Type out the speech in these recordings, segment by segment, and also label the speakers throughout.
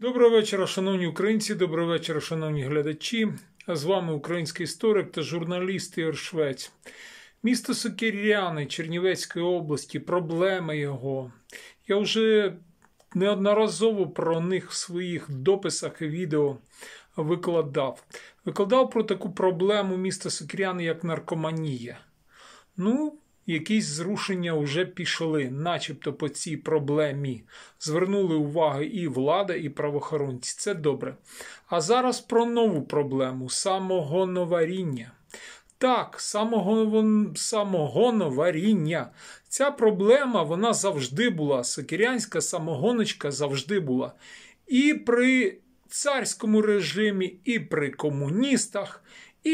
Speaker 1: Доброго вечора, шановні українці, доброго вечора, шановні глядачі. З вами український історик та журналіст Ігор Швець. Місто Сокиряни Чернівецької області, проблеми його. Я вже неодноразово про них в своїх дописах і відео викладав. Викладав про таку проблему міста Сокиряни, як наркоманія. Ну, якісь зрушення вже пішли, начебто по цій проблемі. Звернули увагу і влада, і правоохоронці. Це добре. А зараз про нову проблему самогоноваріння. Так, самого, самогоноваріння. Ця проблема вона завжди була. Сокирянська самогоночка завжди була. І при царському режимі, і при комуністах,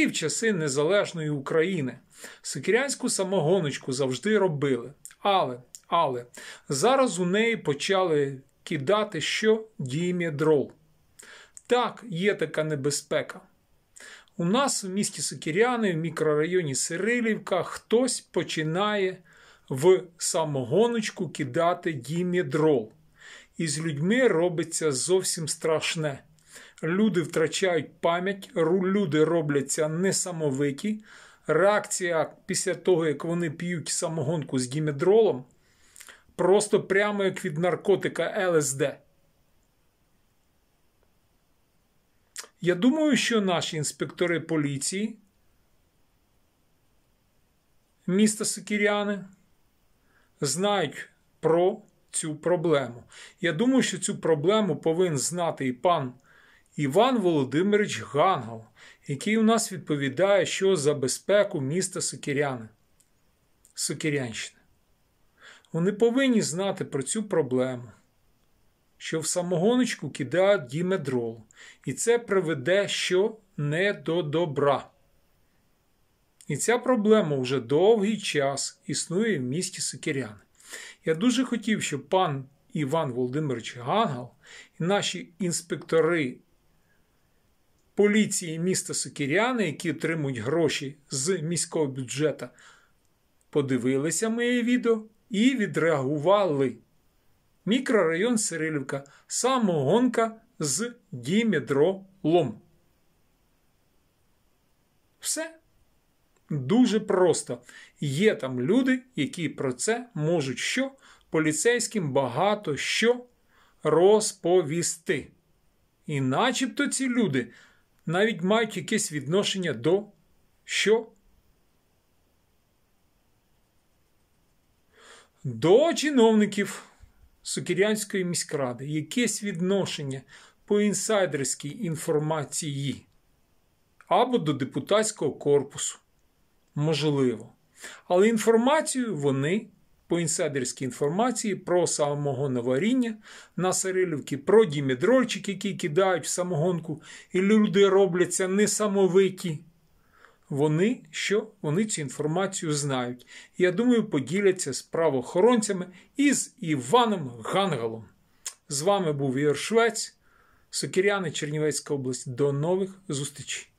Speaker 1: і в часи Незалежної України. Сокирянську самогоночку завжди робили. Але, але зараз у неї почали кидати що діємедрол. Так, є така небезпека. У нас в місті Сокиряни, в мікрорайоні Сирилівка, хтось починає в самогоночку кидати діметрол. І з людьми робиться зовсім страшне. Люди втрачають пам'ять, люди робляться несамовиті. Реакція після того, як вони п'ють самогонку з дімедролом, просто прямо як від наркотика ЛСД. Я думаю, що наші інспектори поліції міста Сокіряни знають про цю проблему. Я думаю, що цю проблему повинен знати і пан Іван Володимирович Гангал, який у нас відповідає, що за безпеку міста Сокіряни, Сокірянщини. Вони повинні знати про цю проблему що в самогоночку кидають дімедрол, і це приведе що не до добра. І ця проблема вже довгий час існує в місті Сокиряни. Я дуже хотів, щоб пан Іван Володимирович Гангал і наші інспектори поліції міста Сокиряни, які отримують гроші з міського бюджету, подивилися моє відео і відреагували мікрорайон Сирилівка, самогонка з дімедролом. Все дуже просто. Є там люди, які про це можуть що поліцейським багато що розповісти. І начебто ці люди навіть мають якесь відношення до що? До чиновників. Сокирянської міськради якесь відношення по інсайдерській інформації або до депутатського корпусу. Можливо. Але інформацію вони по інсайдерській інформації про самогоноваріння на Сирилівці, про дімедрольчик, який кидають в самогонку, і люди робляться несамовиті. Вони що? Вони цю інформацію знають. Я думаю, поділяться з правоохоронцями і з Іваном Гангалом. З вами був Ігор Швець, Сокиряни, Чернівецька область. До нових зустрічей!